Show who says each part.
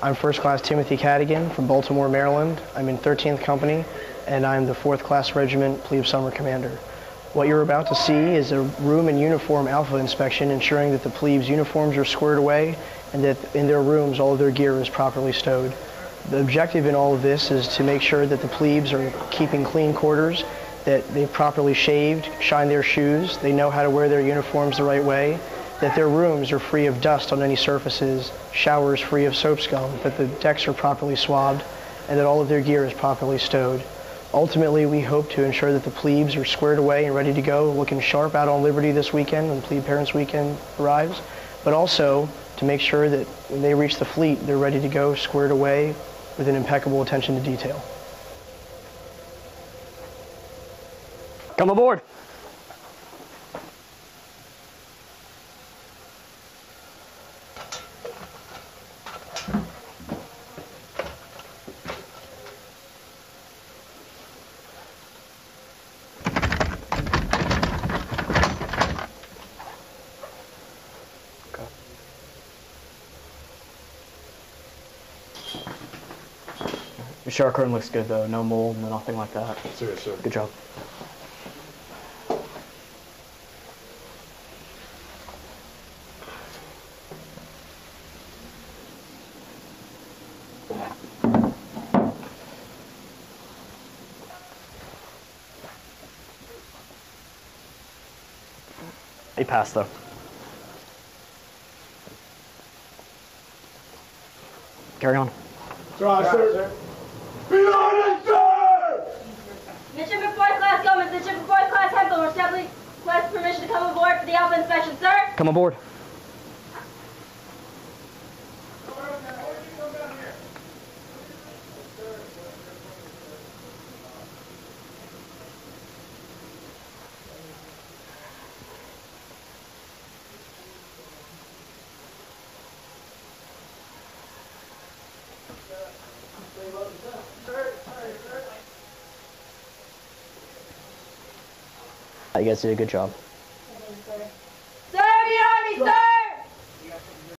Speaker 1: I'm First Class Timothy Cadigan from Baltimore, Maryland. I'm in 13th Company, and I'm the 4th Class Regiment Plebe Summer Commander. What you're about to see is a room and uniform alpha inspection ensuring that the plebes' uniforms are squared away and that in their rooms all of their gear is properly stowed. The objective in all of this is to make sure that the plebes are keeping clean quarters, that they've properly shaved, shined their shoes, they know how to wear their uniforms the right way, that their rooms are free of dust on any surfaces, showers free of soap scum, that the decks are properly swabbed, and that all of their gear is properly stowed. Ultimately, we hope to ensure that the plebes are squared away and ready to go, looking sharp out on Liberty this weekend when Plebe Parents Weekend arrives, but also to make sure that when they reach the fleet, they're ready to go, squared away, with an impeccable attention to detail.
Speaker 2: Come aboard. Your shower curtain looks good though. No mold, no nothing like that.
Speaker 3: Serious, sir.
Speaker 2: Good job. He passed though. Carry on.
Speaker 3: Drive, sir. Behind us, sir!
Speaker 4: Midshipman Fourth Class Gomez, Midshipman Fourth Class Hempel, respectfully request permission to come aboard for the Alpha inspection, sir.
Speaker 2: Come aboard. I you guys did a good job.